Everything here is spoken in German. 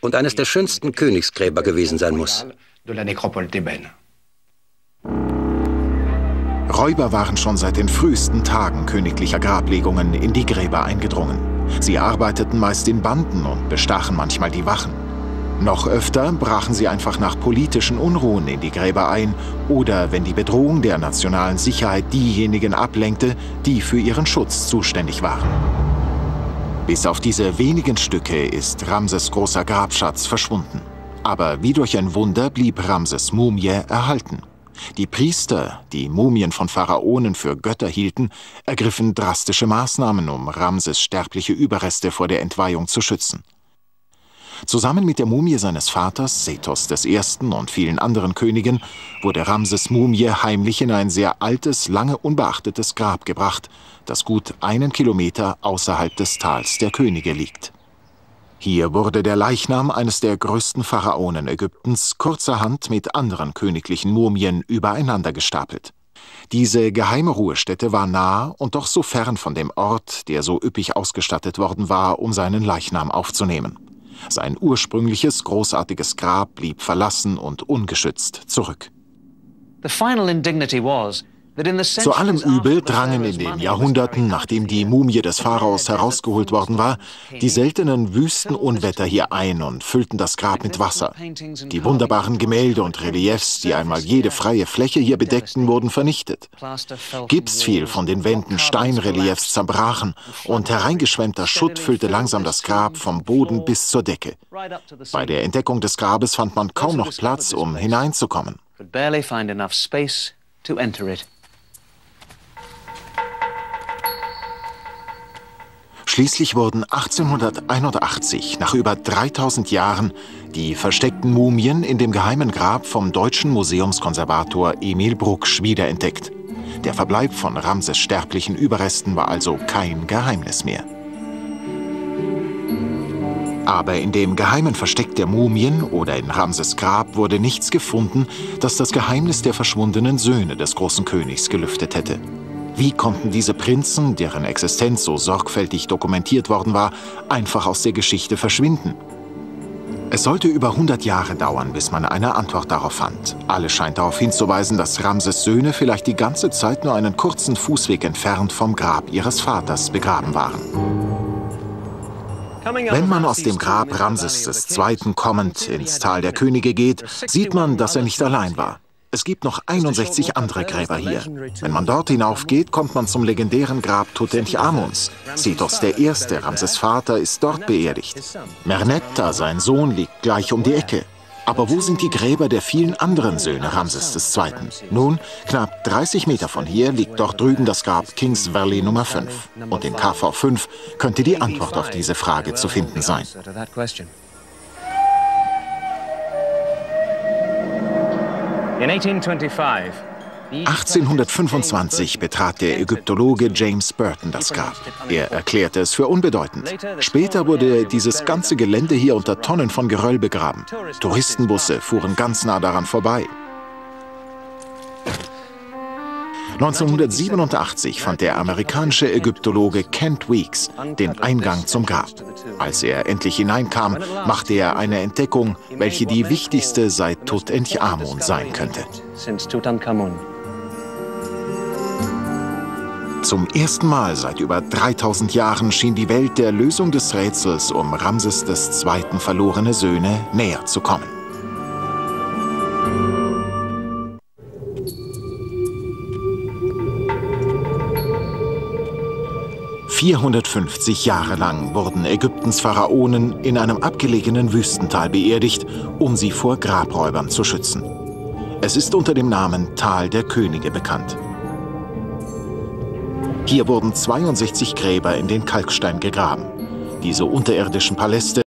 und eines der schönsten Königsgräber gewesen sein muss. Räuber waren schon seit den frühesten Tagen königlicher Grablegungen in die Gräber eingedrungen. Sie arbeiteten meist in Banden und bestachen manchmal die Wachen. Noch öfter brachen sie einfach nach politischen Unruhen in die Gräber ein oder wenn die Bedrohung der nationalen Sicherheit diejenigen ablenkte, die für ihren Schutz zuständig waren. Bis auf diese wenigen Stücke ist Ramses großer Grabschatz verschwunden. Aber wie durch ein Wunder blieb Ramses Mumie erhalten. Die Priester, die Mumien von Pharaonen für Götter hielten, ergriffen drastische Maßnahmen, um Ramses sterbliche Überreste vor der Entweihung zu schützen. Zusammen mit der Mumie seines Vaters, Sethos I. und vielen anderen Königen, wurde Ramses Mumie heimlich in ein sehr altes, lange unbeachtetes Grab gebracht, das gut einen Kilometer außerhalb des Tals der Könige liegt. Hier wurde der Leichnam eines der größten Pharaonen Ägyptens kurzerhand mit anderen königlichen Mumien übereinander gestapelt. Diese geheime Ruhestätte war nah und doch so fern von dem Ort, der so üppig ausgestattet worden war, um seinen Leichnam aufzunehmen. Sein ursprüngliches, großartiges Grab blieb verlassen und ungeschützt zurück. The final indignity was zu allem Übel drangen in den Jahrhunderten, nachdem die Mumie des Pharaos herausgeholt worden war, die seltenen Wüstenunwetter hier ein und füllten das Grab mit Wasser. Die wunderbaren Gemälde und Reliefs, die einmal jede freie Fläche hier bedeckten, wurden vernichtet. Gips fiel von den Wänden, Steinreliefs zerbrachen und hereingeschwemmter Schutt füllte langsam das Grab vom Boden bis zur Decke. Bei der Entdeckung des Grabes fand man kaum noch Platz, um hineinzukommen. Schließlich wurden 1881, nach über 3000 Jahren, die versteckten Mumien in dem geheimen Grab vom deutschen Museumskonservator Emil Brucksch wiederentdeckt. Der Verbleib von Ramses sterblichen Überresten war also kein Geheimnis mehr. Aber in dem geheimen Versteck der Mumien oder in Ramses Grab wurde nichts gefunden, das das Geheimnis der verschwundenen Söhne des großen Königs gelüftet hätte. Wie konnten diese Prinzen, deren Existenz so sorgfältig dokumentiert worden war, einfach aus der Geschichte verschwinden? Es sollte über 100 Jahre dauern, bis man eine Antwort darauf fand. Alles scheint darauf hinzuweisen, dass Ramses Söhne vielleicht die ganze Zeit nur einen kurzen Fußweg entfernt vom Grab ihres Vaters begraben waren. Wenn man aus dem Grab Ramses II. kommend ins Tal der Könige geht, sieht man, dass er nicht allein war. Es gibt noch 61 andere Gräber hier. Wenn man dort hinaufgeht, kommt man zum legendären Grab Tutanchamuns. Sethos I., Ramses Vater, ist dort beerdigt. Merneptah, sein Sohn, liegt gleich um die Ecke. Aber wo sind die Gräber der vielen anderen Söhne Ramses II.? Nun, knapp 30 Meter von hier liegt dort drüben das Grab Kings Valley Nummer 5. Und in KV 5 könnte die Antwort auf diese Frage zu finden sein. 1825 betrat der Ägyptologe James Burton das Grab. Er erklärte es für unbedeutend. Später wurde dieses ganze Gelände hier unter Tonnen von Geröll begraben. Touristenbusse fuhren ganz nah daran vorbei. 1987 fand der amerikanische Ägyptologe Kent Weeks den Eingang zum Grab. Als er endlich hineinkam, machte er eine Entdeckung, welche die wichtigste seit Tutanchamun sein könnte. Zum ersten Mal seit über 3000 Jahren schien die Welt der Lösung des Rätsels um Ramses II. verlorene Söhne näher zu kommen. 450 Jahre lang wurden Ägyptens Pharaonen in einem abgelegenen Wüstental beerdigt, um sie vor Grabräubern zu schützen. Es ist unter dem Namen Tal der Könige bekannt. Hier wurden 62 Gräber in den Kalkstein gegraben. Diese unterirdischen Paläste